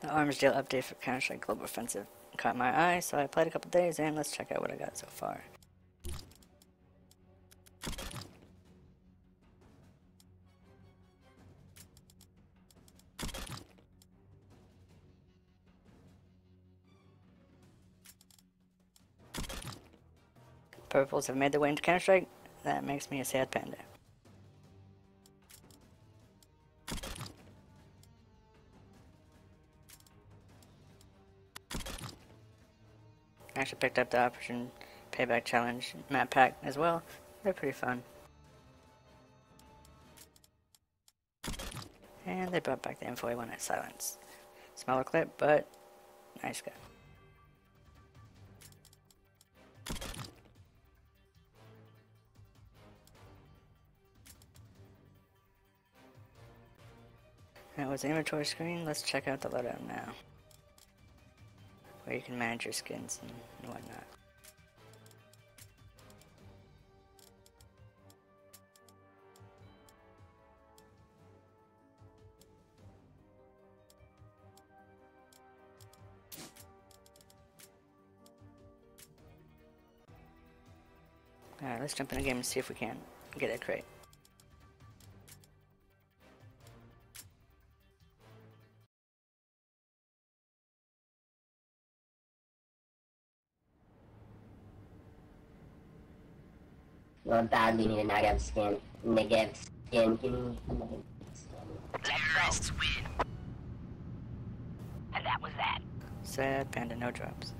The Arms Deal update for Counter-Strike Global Offensive caught my eye, so I played a couple days and let's check out what I got so far. Purples have made their way into Counter-Strike. That makes me a sad panda. I actually picked up the Operation Payback Challenge map pack as well. They're pretty fun. And they brought back the M41 at silence. Smaller clip, but nice guy. That was the inventory screen. Let's check out the loadout now where you can manage your skins and whatnot. Alright, let's jump in the game and see if we can get a crate. Well, badly need a Negev skin. Negev skin. Give me a Negev skin. Terrorists win. And that was that. Sad panda no drops.